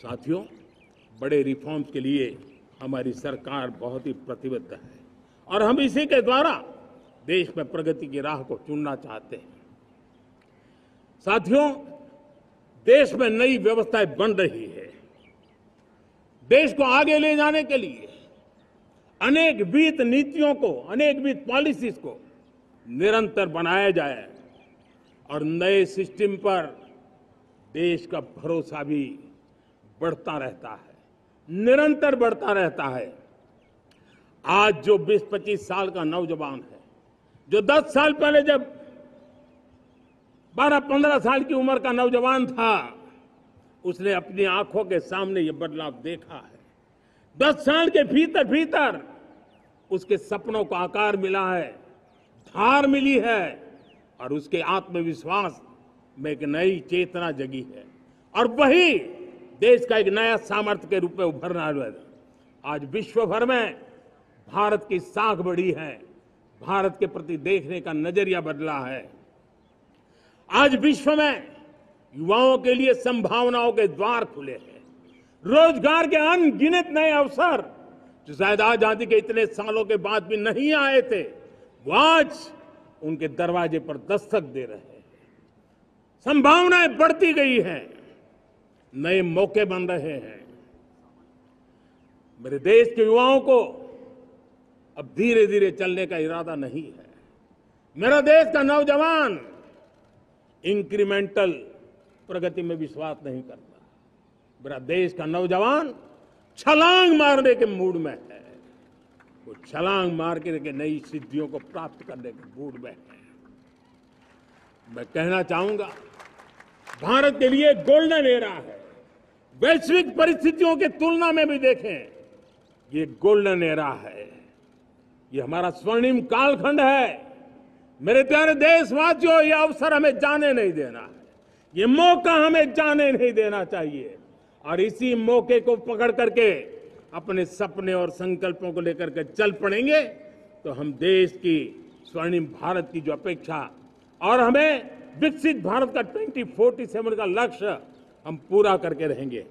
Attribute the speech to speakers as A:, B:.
A: साथियों, बड़े रिफॉर्म्स के लिए हमारी सरकार बहुत ही प्रतिबद्ध है। और हम इसी के द्वारा देश में प्रगति की राह को चुनना चाहते हैं। साथियों, देश में नई व्यवस्थाएँ बन रही है। देश को आगे ले जाने के लिए अनेक वित्त नीतियों को, अनेक वित्त पॉलिसीज़ को निरंतर बनाया जाए और नए सिस्टम पर देश का भरोसा भी बढ़ता रहता है, निरंतर बढ़ता रहता है। आज जो 20-25 साल का नौजवान है, जो 10 साल पहले जब 12-15 साल की उम्र का नौजवान था, उसने अपनी आँखों के सामने ये बदलाव देखा है। दस साल के भीतर भीतर उसके सपनों को आकार मिला है, धार मिली है, और उसके आत्मविश्वास में एक नई चेतना जगी है। और वही देश का एक नया सामर्थ्य के रूप में उभरना है। आज विश्व भर में भारत की साख बढ़ी है। भारत के प्रति देखने का नज़रिया बदला है। आज विश्व में युवाओं के लिए संभावनाओं के द्वार खुले हैं। रोज़गार के अनगिनत नए अवसर, जो शायद आज़ादी के इतने सालों के बाद भी नहीं आए थे, वो आज उनके दरवाजे पर दस्तक दे रहे हैं। संभावनाएँ बढ़ती गई हैं। नए मौके बन रहे हैं। मेरे देश के युवाओं को अब धीरे धीरे चलने का इरादा नहीं है। मेरा देश का नौजवान इंक्रीमेंटल प्रगति में विश्वास नहीं करता। मेरा देश का नौजवान छलांग मारने के मूड में है। वो छलांग मार के नई सिद्धियों को प्राप्त करने के मूड में है। मैं कहना चाहूँगा भारत के लिए गोल्डन एरा है। वैश्विक परिस्थितियों की तुलना में भी देखें, ये गोल्डन एरा है। ये हमारा स्वर्णिम कालखंड है। मेरे प्यारे देशवासियों, ये अवसर हमें जाने नहीं देना है। ये मौका हमें जाने नहीं देना चाहिए। और इसी मौके को पकड़ करके अपने सपने और संकल्पों को लेकर के चल पड़ेंगे तो हम देश की स्वर्णिम भारत की जो अपेक्षा और हमें विकसित भारत का 2047 का लक्ष्य हम पूरा करके रहेंगे।